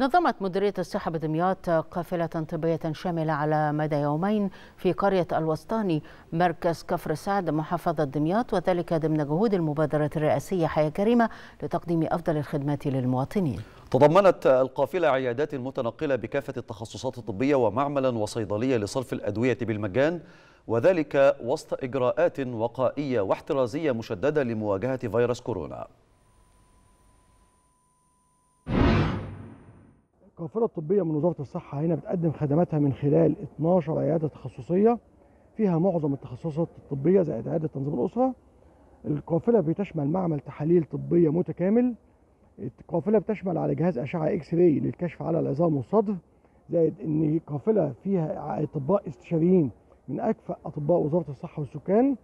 نظمت مديرية الصحة بدمياط قافلة طبية شاملة على مدى يومين في قرية الوسطاني مركز كفر سعد محافظة دمياط وذلك ضمن جهود المبادرة الرئاسية حياة كريمة لتقديم أفضل الخدمات للمواطنين. تضمنت القافلة عيادات متنقلة بكافة التخصصات الطبية ومعملا وصيدلية لصرف الأدوية بالمجان وذلك وسط إجراءات وقائية واحترازية مشددة لمواجهة فيروس كورونا. القافلة الطبية من وزارة الصحة هنا بتقدم خدماتها من خلال 12 عيادة تخصصية. فيها معظم التخصصات الطبية زائد عيادة تنظيم الأسرة. القافلة بتشمل معمل تحاليل طبية متكامل. القافلة بتشمل على جهاز أشعة إكس راي للكشف على العظام والصدر. زائد إن قافلة فيها أطباء استشاريين من أكفأ أطباء وزارة الصحة والسكان.